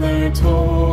father told.